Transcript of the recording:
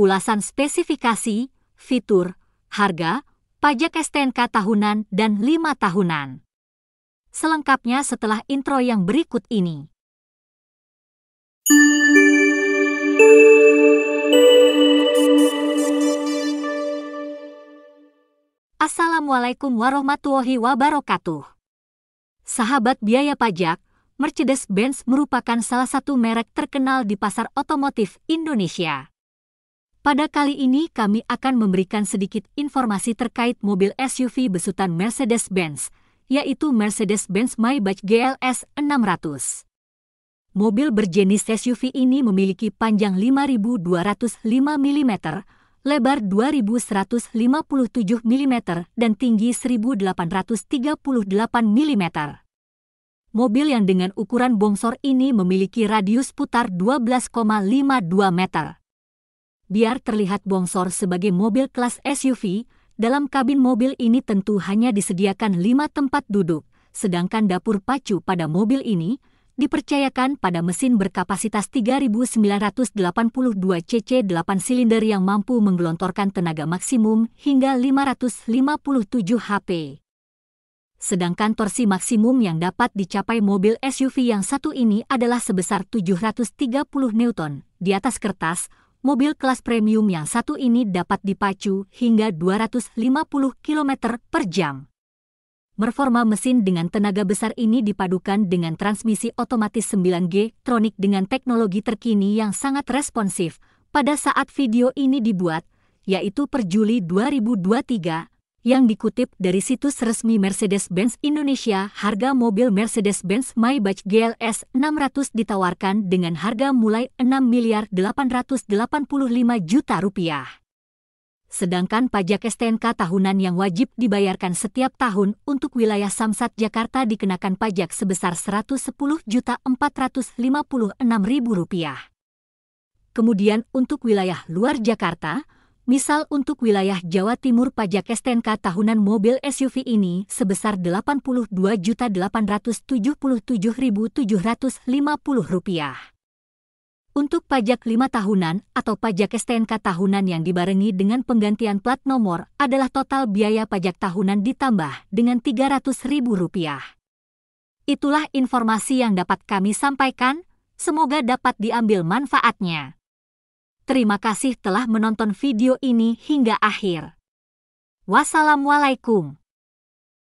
ulasan spesifikasi, fitur, harga, pajak STNK tahunan, dan 5 tahunan. Selengkapnya setelah intro yang berikut ini. Assalamualaikum warahmatullahi wabarakatuh. Sahabat biaya pajak, Mercedes-Benz merupakan salah satu merek terkenal di pasar otomotif Indonesia. Pada kali ini kami akan memberikan sedikit informasi terkait mobil SUV besutan Mercedes-Benz, yaitu Mercedes-Benz Maybach GLS 600. Mobil berjenis SUV ini memiliki panjang 5.205 mm, lebar 2.157 mm, dan tinggi 1.838 mm. Mobil yang dengan ukuran bongsor ini memiliki radius putar 12,52 meter. Biar terlihat bongsor sebagai mobil kelas SUV, dalam kabin mobil ini tentu hanya disediakan lima tempat duduk, sedangkan dapur pacu pada mobil ini dipercayakan pada mesin berkapasitas 3.982 cc 8 silinder yang mampu menggelontorkan tenaga maksimum hingga 557 HP. Sedangkan torsi maksimum yang dapat dicapai mobil SUV yang satu ini adalah sebesar 730 Newton. Di atas kertas, mobil kelas premium yang satu ini dapat dipacu hingga 250 km per jam. Performa mesin dengan tenaga besar ini dipadukan dengan transmisi otomatis 9G Tronic dengan teknologi terkini yang sangat responsif pada saat video ini dibuat, yaitu per Juli 2023, yang dikutip dari situs resmi Mercedes-Benz Indonesia, harga mobil Mercedes-Benz Maybach GLS 600 ditawarkan dengan harga mulai 6 miliar 885 juta rupiah. Sedangkan pajak STNK tahunan yang wajib dibayarkan setiap tahun untuk wilayah Samsat Jakarta dikenakan pajak sebesar Rp110.456.000. Kemudian untuk wilayah luar Jakarta, misal untuk wilayah Jawa Timur pajak STNK tahunan mobil SUV ini sebesar Rp82.877.750. Untuk pajak lima tahunan atau pajak STNK tahunan yang dibarengi dengan penggantian plat nomor adalah total biaya pajak tahunan ditambah dengan Rp300.000. Itulah informasi yang dapat kami sampaikan, semoga dapat diambil manfaatnya. Terima kasih telah menonton video ini hingga akhir. Wassalamualaikum.